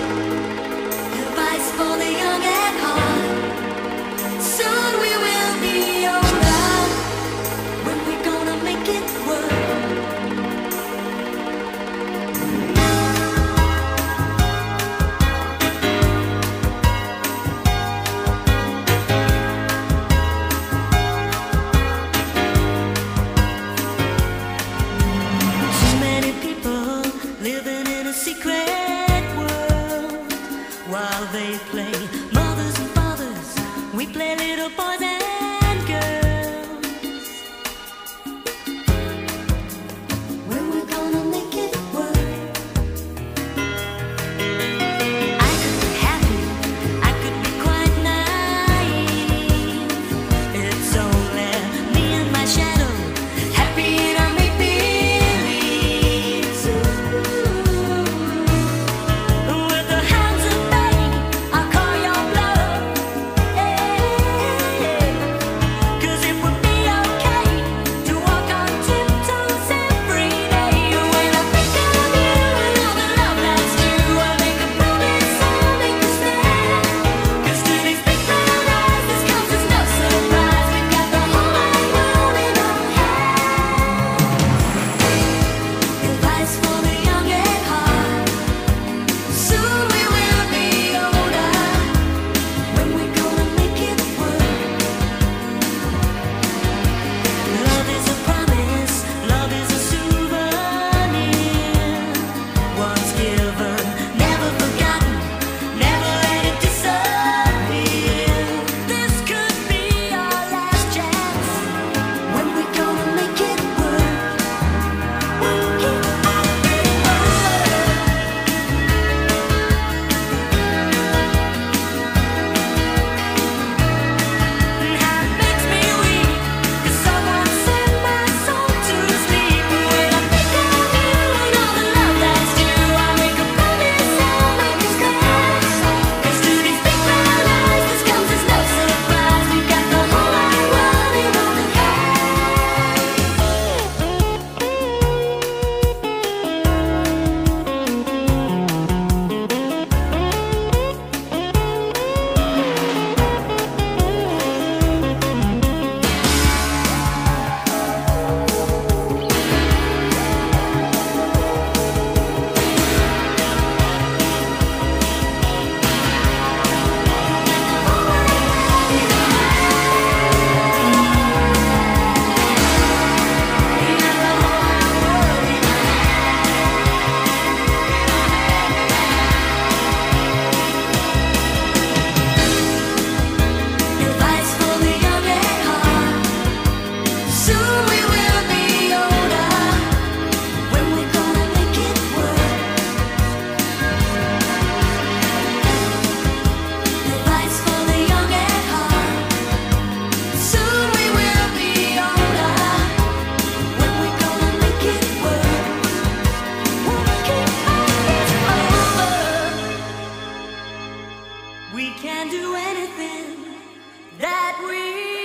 Advice while they play can do anything that we